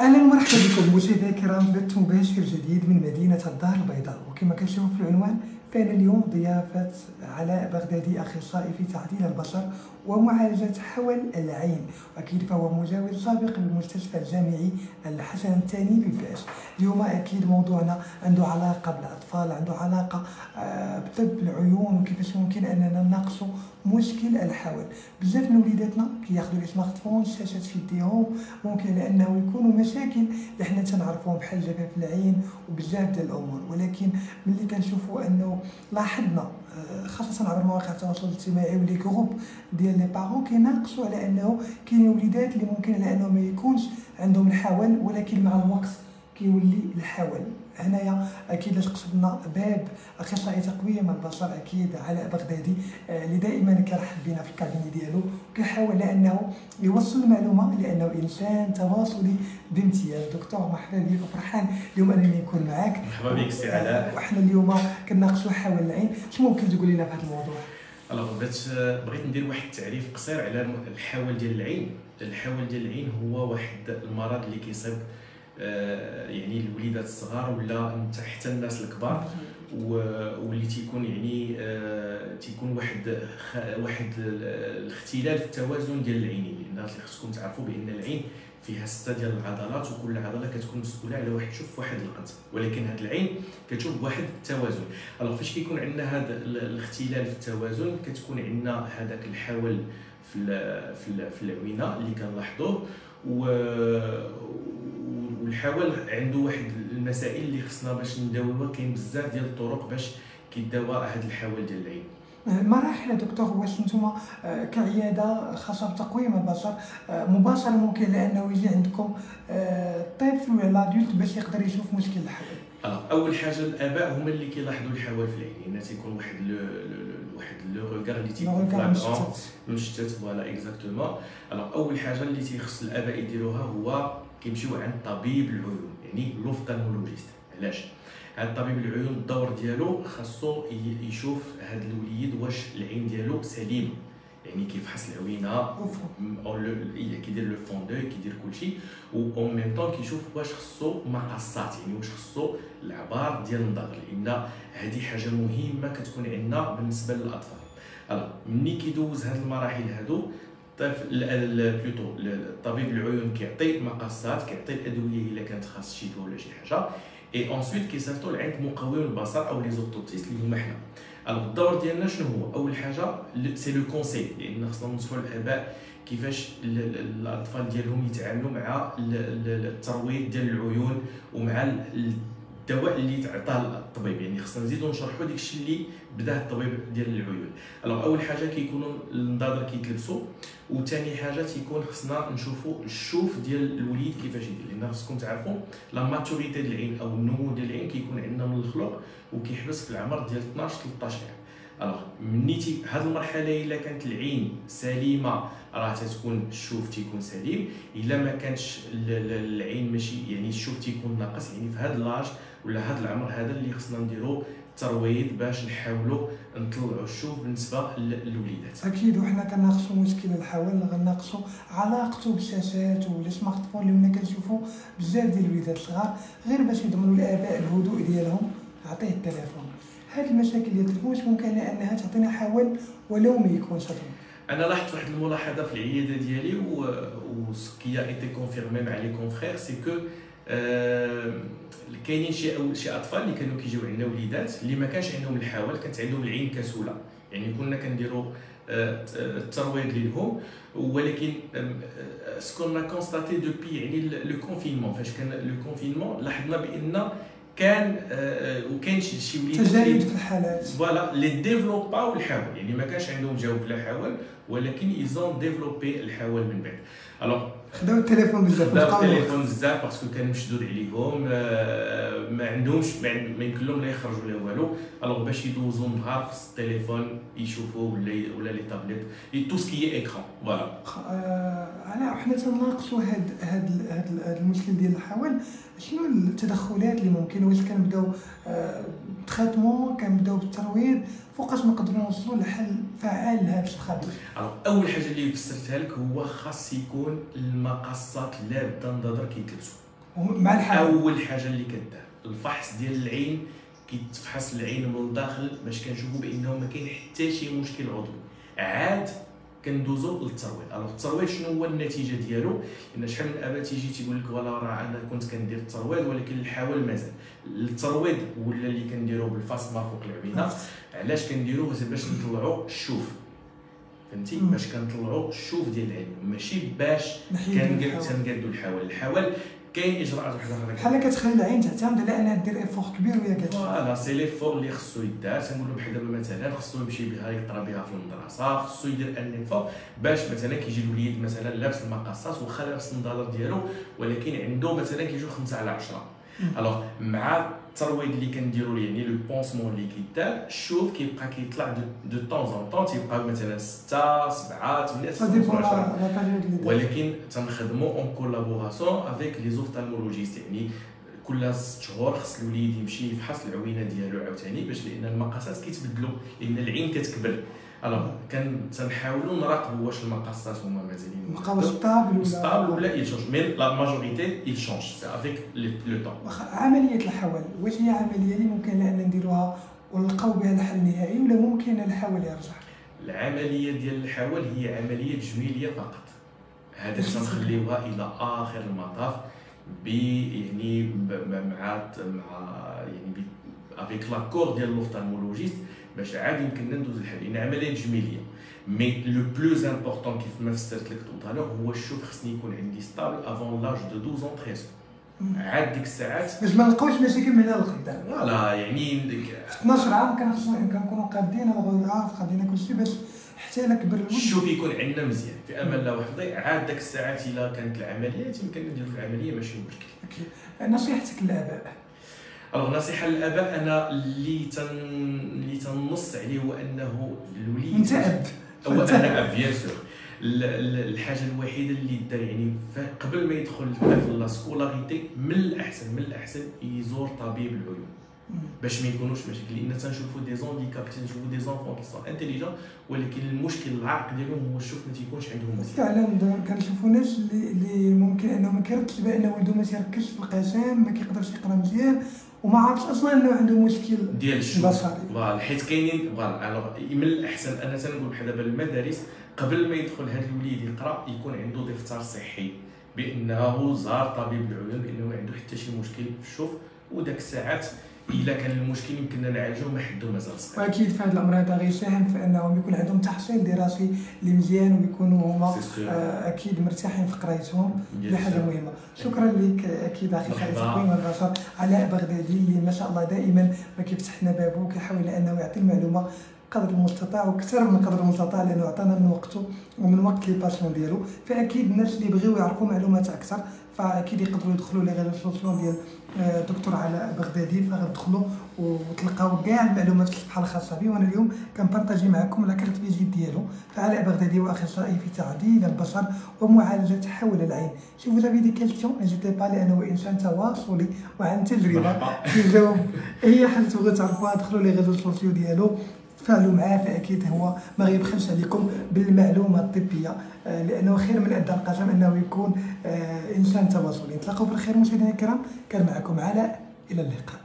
أهلا ومرحبا بكم. مشاهدينا الكرام بث مباشر جديد من مدينة الدار البيضاء. وكما كنشوفوا في العنوان فان اليوم ضيافة علاء بغدادي اخصائي في تعديل البشر ومعالجة حول العين. وأكيد فهو مجاور سابق بالمستشفى الجامعي الحسن الثاني بفاش اليوم أكيد موضوعنا عنده علاقة بالأطفال عنده علاقة آه، بطب العيون وكيفاش ممكن أننا نناقصوا مشكل الحول بزاف من وليداتنا كياخذوا les smartphones الشاشات في يديهم ممكن لأنه يكونوا مشاكل اللي حنا تنعرفوهم بحال جفاف العين وبزاف ديال الأمور. ولكن ملي كنشوفوا أنه لاحظنا آه، خاصة عبر مواقع التواصل الاجتماعي و les groupes ديال les parents كيناقشوا على أنه كاين وليدات اللي ممكن على انه ما يكونش عندهم الحول ولكن مع الوقت كيولي الحول هنايا أكيد لاش قصدنا باب اخصائي تقويم البصر أكيد علاء بغدادي آه، اللي دائما كيرحب بنا في الكابيني ديالو كيحاول لأنه يوصل المعلومة لأنه إنسان تواصلي بامتياز. دكتور مرحبا بك وفرحان اليوم أنني نكون معاك. مرحبا بك سي علاء. وحنا اليوم كناقشوا حول العين. شنو ممكن تقول لنا في هذا الموضوع؟ ألوغ بغيت بغيت ندير واحد التعريف قصير على الحول ديال العين. الحول ديال العين هو واحد المرض اللي كيصيب آه، يعني الوليدات الصغار ولا حتى الناس الكبار واللي تيكون يعني آه، تيكون واحد واحد الاختلال في التوازن ديال العينين لأن خصكم تعرفوا بأن العين فيها ستة ديال العضلات وكل عضلة كتكون مسؤولة على واحد تشوف واحد القد ولكن هاد العين كتشوف بواحد التوازن. ألوغ فاش كيكون عندنا هذا الاختلال في التوازن كتكون عندنا هذاك الحول في في في العوينة اللي كنلاحظوه و والحول عنده واحد المسائل اللي خصنا باش نداويوها كاين بزاف ديال الطرق باش كيداوى هذا الحول ديال العين. مراحل يا دكتور واش نتوما آه، كعيادة خاصة بتقويم البشر آه، مباشرة ممكن لأنه يجي عندكم الطفل ولا l'adulte باش يقدر يشوف مشكل الحول Alors أول حاجة الآباء هما اللي كيلاحظوا الحول في العين لأن تيكون واحد le واحد le regard اللي تيكون مشتت. مشتت voilà exactement Alors أول حاجة اللي تيخص الآباء يديروها هو كيمشيو عند طبيب العيون يعني l'ophtalmologiste علاش؟ هاد طبيب العيون الدور ديالو خاصو يشوف هاد الوليد واش العين ديالو سليم. يعني كيفحص العوينة إيه كيدير le fond d'œil كيدير كلشي و en même temps كيشوف واش خصو مقصات يعني واش خصو العبار ديال النظر. لأن هذه حاجة مهمة كتكون عندنا بالنسبة للأطفال. Alors ملي كيدوز هاد المراحل هادو الطفل plutôt الطبيب العيون كيعطي مقصات كيعطي الادويه إلا كانت خاص شي دوا ولا شي حاجة. et ensuite كيصيفطوا لعند مقوم البصر أو les orthoptistes اللي هما حنا. Alors الدور ديالنا شنو هو؟ أول حاجة c'est le conseil لأن خصنا ننصحوا الاباء كيفاش ال- ال- الأطفال ديالهم يتعاملوا مع ال- ال- الترويض ديال العيون ومع الدواء اللي تعطاه الطبيب. يعني خصنا نزيدو نشرحوا داكشي اللي بداه الطبيب ديال العيون. Alors أول حاجة كيكونوا النظاظر كيتلبسوا وثاني حاجة تيكون خصنا نشوفوا الشوف ديال الوليد كيفاش يدير. لأن خصكم تعرفوا la maturité ديال العين أو النمو ديال العين كيكون عندنا من الخلق وكيحبس في العمر ديال 12 13 عام Alors تا هاد المرحله الا كانت العين سليمه راه تتكون الشوف تيكون سليم الا ما كانش ال- ال- العين ماشي يعني الشوف تيكون ناقص يعني في هاد l'âge ولا هاد العمر هذا اللي خصنا نديرو الترويض باش نحاولوا نطلعوا الشوف بالنسبة للوليدات أكيد وحنا كناقشوا مشكل الحول غناقشوا علاقته بالشاشات و les smartphones اللي هنا كنشوفوا بزاف ديال الوليدات الصغار غير باش يضمنوا الاباء الهدوء ديالهم عطيه التليفون هاد المشاكل ديال واش ممكن لانها تعطينا حول ولو ما يكونش أنا لاحظت واحد الملاحظة في العيادة ديالي و ce qui a été confirmé مع les confrères c'est que كاينين شي شي أطفال اللي كانوا كيجيو عندنا وليدات اللي ما كانش عندهم الحول كانت عندهم العين كسولة. يعني كنا كنديروا آه، الترويض ليهم ولكن ce qu'on constatait depuis يعني le confinement فاش كان le confinement لاحظنا بأن كان آه، وكاين شي اللي- في الحالات. ف voilà اللي développ او الحول يعني ما كانش عندهم جاوب لا حول ولكن ils ont développé الحول من بعد. alors خداو التليفون بزاف خداو. التليفون بزاف parce que كان مشدود عليهم آه، ما عندهمش ما يمكن لهم لا يخرجوا لا والو. alors باش يدوزوا النهار في التليفون يشوفوا ولا ولا les tablettes tout ce qui est écran. ف voilà. علاء حنا تناقشوا هاد هاد هاد المشكل ديال الحول شنو التدخلات اللي ممكن واش كنبداو آه، traitement كنبداو بالترويض فوقاش نقدروا نوصلوا لحل فعال لهذا alors أول حاجة اللي فسرتها لك هو خاص يكون المقاسات لابده النظر كيتلبسوا مع الحاله أول حاجة اللي كدار الفحص ديال العين كيتفحص العين من الداخل باش كنشوفوا بأنه ما كاين حتى شي مشكل عضوي. عاد كندوزو للترويض alors الترويض شنو هو النتيجة ديالو؟ لأن شحال من ابا تيجي تيقول لك voilà راه أنا كنت كندير الترويض ولكن الحول مازال. الترويض ولا اللي كنديروه بال pansement فوق العوينة علاش كنديروه؟ باش نطلعوا الشوف. فهمتي؟ باش كنطلعوا الشوف ديال العين ماشي باش كنقادو الحول الحول كاين اجراءات وحده أخرى. بحال كتخلي العين تعتمد على انها دير effort كبير وهي كتجي voilà c'est l'effort اللي خصو يدار. تنقولوا بحال دابا مثلا خصو يمشي بها يقرا بها في المدرسة خصو يدير un effort باش مثلا كيجي الوليد مثلا لابس المقاصات واخا لابس النظارة ديالو ولكن عنده مثلا كيجيو 5 على 10 alors مع الترويض اللي كنديروا يعني le pansement اللي كيدار الشوف كيبقى كيطلع de temps en temps تيبقى مثلا 6 7 8 ولكن تنخدموا en collaboration avec les ophtalmologistes يعني كل ست شهور خص الوليد يمشي يفحص العوينة ديالو عاوتاني باش لأن المقاسات كيتبدلوا لأن العين كتكبر. alors كان تنحاولوا نراقبوا واش المقاصات هما مازالين بقاو stables ولا stables ولا ils changent mais la majorité ils changent c'est avec le temps عملية الحول واش هي عملية اللي ممكن أن نديروها ونلقاو بها الحل النهائي ولا ممكن الحول يرجع؟ العملية ديال الحول هي عملية تجميليه فقط. هذا تنخليوها إلى آخر المطاف. ب يعني مع مع يعني avec l'accord ديال l'ophtalmologiste باش عاد يمكن ندوز الحل لأن عمليه تجميليه mais le plus important كيف ما فسرت لك تو هو الشوف خصني يكون عندي stable avant l'âge de 12 13 عاد ديك الساعات باش ما نلقاوش مشاكل من هنا لقدام voilà يعني 12 عام كنكونوا قادين الغرات قادين كلشي باش حتى إلا كبر الولد. الشوف يكون عندنا مزيان. في أمان الله وحده عاد داك الساعات إلا كانت العملية يمكن نديروا العملية ماشي مشكل. نصيحتك للآباء. alors نصيحة للآباء. أنا اللي تن اللي تنص عليه هو أنه الوليد. أنت أب. هو أنا أب bien sûr الحاجة الوحيدة اللي دار يعني قبل ما يدخل الطفل la scolarité من الاحسن من الأحسن يزور طبيب العيون باش ما يكونوش مشاكل. لأن تنشوفوا des handicaps تنشوفوا des enfants qui sont intelligents ولكن المشكل العائق ديالهم هو الشوف ما تيكونش عندهم فعلا كنشوفوا ناس اللي ممكن إنه ما كيركزش بأن ولده ما تيركزش في القسم ما كيقدرش يقرأ مزيان وما عرفتش أصلا إنه عنده مشكل ديال الشوف. voilà حيت كاينين voilà من الاحسن أنا تنقول بحال دابا المدارس قبل ما يدخل هذا الوليد يقرأ يكون عنده دفتر صحي بأنه زار طبيب العيون بأنه ما عنده حتى شي مشكل في الشوف وداك الساعات إلا كان المشكل يمكننا نعالجو ما حدو مازال صغير وأكيد هذا الأمر هذا غيساهم في انهم يكون عندهم تحصيل دراسي اللي مزيان ويكونوا هما آه أكيد مرتاحين في قرايتهم هذه حاجة مهمة. شكرا لك أكيد أخصائي تقويم البصر علاء بغدادي اللي ما شاء الله دائما ما كيفتح لنا بابه وكيحاول أنه يعطي المعلومة قدر المستطاع وكثر من قدر المستطاع لأنه عطانا من وقته ومن وقت les patients ديالو. فأكيد الناس اللي بغيو يعرفوا معلومات أكثر فأكيد يقدروا يدخلوا les sociaux ديال دكتور علاء بغدادي فغتدخلوا وتلقاو كاع المعلومات في الصفحه الخاصه به وأنا اليوم كن partager معكم la carte visite ديالو فعلاء بغدادي هو اخصائي في تعديل البصر ومعالجة حول العين. vous avez des questions n'hésitez pas لأنه انسان تواصلي وعن تجربة. يجاوب اي حاجة تبغيو تعرفوها دخلوا les réseaux sociaux ديالو. تفاعلوا معاه فأكيد هو ما غيبخلش عليكم بالمعلومة الطبية. آه، لأنه خير من ادى القسم أنه يكون آه، إنسان تواصلي. نتلاقاو بالخير مشاهدينا الكرام. كان معكم علاء. إلى اللقاء.